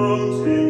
mountain.